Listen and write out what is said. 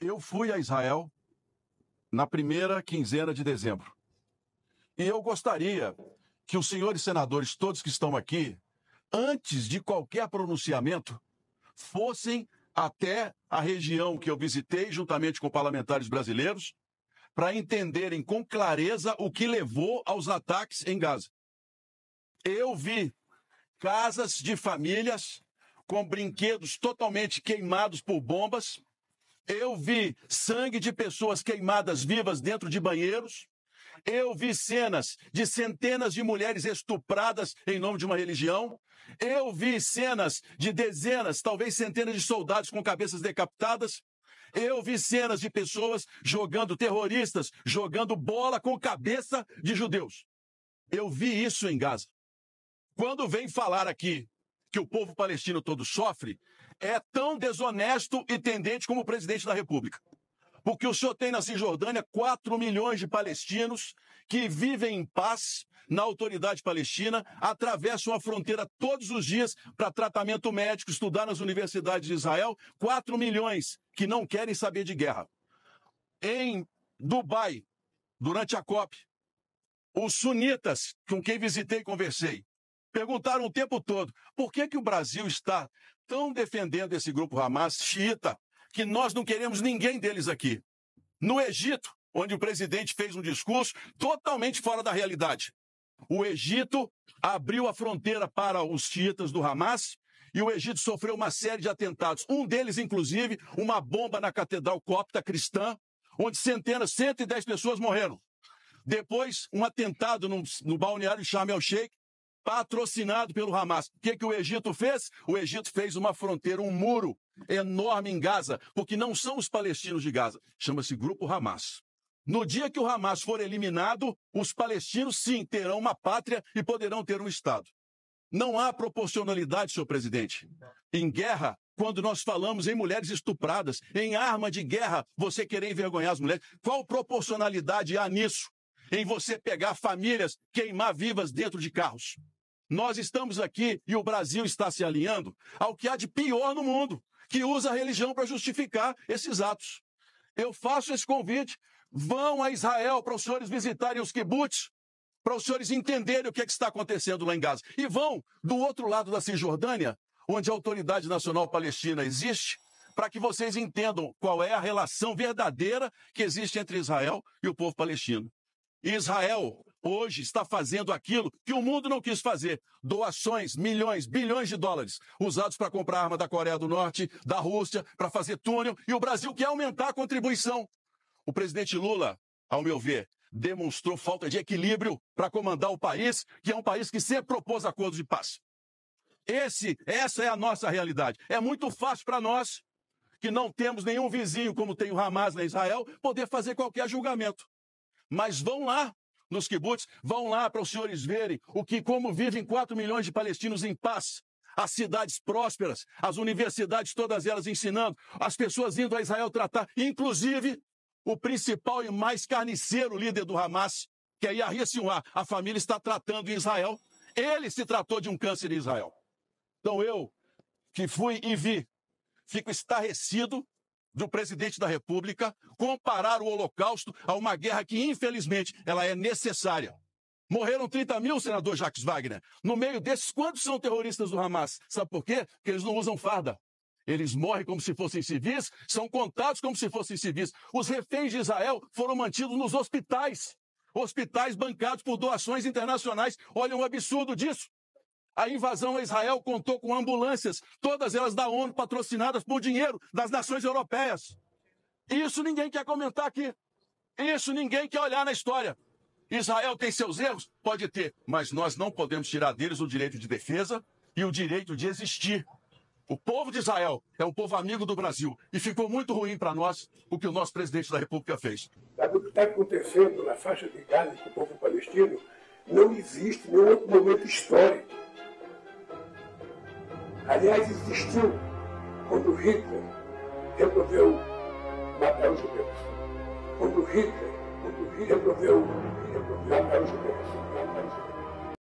Eu fui a Israel na primeira quinzena de dezembro. E eu gostaria que os senhores senadores, todos que estão aqui, antes de qualquer pronunciamento, fossem até a região que eu visitei, juntamente com parlamentares brasileiros, para entenderem com clareza o que levou aos ataques em Gaza. Eu vi casas de famílias com brinquedos totalmente queimados por bombas. Eu vi sangue de pessoas queimadas vivas dentro de banheiros. Eu vi cenas de centenas de mulheres estupradas em nome de uma religião. Eu vi cenas de dezenas, talvez centenas de soldados com cabeças decapitadas. Eu vi cenas de pessoas jogando terroristas, jogando bola com cabeça de judeus. Eu vi isso em Gaza. Quando vem falar aqui que o povo palestino todo sofre, é tão desonesto e tendente como o presidente da República. Porque o senhor tem na Cisjordânia 4 milhões de palestinos que vivem em paz na autoridade palestina, atravessam a fronteira todos os dias para tratamento médico, estudar nas universidades de Israel. 4 milhões que não querem saber de guerra. Em Dubai, durante a COP, os sunitas com quem visitei e conversei, perguntaram o tempo todo por que, que o Brasil está tão defendendo esse grupo Hamas xiita, que nós não queremos ninguém deles aqui. No Egito, onde o presidente fez um discurso totalmente fora da realidade. O Egito abriu a fronteira para os xiitas do Hamas e o Egito sofreu uma série de atentados. Um deles, inclusive, uma bomba na Catedral Copta Cristã, onde centenas, 110 pessoas morreram. Depois, um atentado no, no balneário Sharm el-Sheikh, patrocinado pelo Hamas. O que, que o Egito fez? O Egito fez uma fronteira, um muro enorme em Gaza, porque não são os palestinos de Gaza, chama-se Grupo Hamas. No dia que o Hamas for eliminado, os palestinos sim terão uma pátria e poderão ter um Estado. Não há proporcionalidade, senhor presidente. Em guerra, quando nós falamos em mulheres estupradas, em arma de guerra, você querer envergonhar as mulheres, qual proporcionalidade há nisso? Em você pegar famílias, queimar vivas dentro de carros. Nós estamos aqui e o Brasil está se alinhando ao que há de pior no mundo, que usa a religião para justificar esses atos. Eu faço esse convite. Vão a Israel para os senhores visitarem os kibbutz, para os senhores entenderem o que, é que está acontecendo lá em Gaza. E vão do outro lado da Cisjordânia, onde a Autoridade Nacional Palestina existe, para que vocês entendam qual é a relação verdadeira que existe entre Israel e o povo palestino. Israel hoje está fazendo aquilo que o mundo não quis fazer: doações, milhões, bilhões de dólares, usados para comprar arma da Coreia do Norte, da Rússia, para fazer túnel, e o Brasil quer aumentar a contribuição. O presidente Lula, ao meu ver, demonstrou falta de equilíbrio para comandar o país, que é um país que sempre propôs acordos de paz. Esse, essa é a nossa realidade. É muito fácil para nós, que não temos nenhum vizinho como tem o Hamas na Israel, poder fazer qualquer julgamento. Mas vão lá nos kibbutz, vão lá para os senhores verem o que, como vivem 4 milhões de palestinos em paz, as cidades prósperas, as universidades, todas elas ensinando, as pessoas indo a Israel tratar, inclusive o principal e mais carniceiro líder do Hamas, que é Yahya Sinwar, a família está tratando em Israel. Ele se tratou de um câncer em Israel. Então eu, que fui e vi, fico estarrecido do presidente da República comparar o Holocausto a uma guerra que, infelizmente, ela é necessária. Morreram 30 mil, senador Jacques Wagner. No meio desses, quantos são terroristas do Hamas? Sabe por quê? Porque eles não usam farda. Eles morrem como se fossem civis, são contados como se fossem civis. Os reféns de Israel foram mantidos nos hospitais. Hospitais bancados por doações internacionais. Olha o um absurdo disso. A invasão a Israel contou com ambulâncias, todas elas da ONU, patrocinadas por dinheiro das nações europeias. Isso ninguém quer comentar aqui. Isso ninguém quer olhar na história. Israel tem seus erros? Pode ter, mas nós não podemos tirar deles o direito de defesa e o direito de existir. O povo de Israel é um povo amigo do Brasil e ficou muito ruim para nós o que o nosso presidente da República fez. O que está acontecendo na faixa de Gaza com o povo palestino não existe nenhum outro momento histórico Aliás, existiu quando Hitler resolveu matar os judeus. Quando Hitler, quando Hitler resolveu, matar os judeus. Matar os judeus.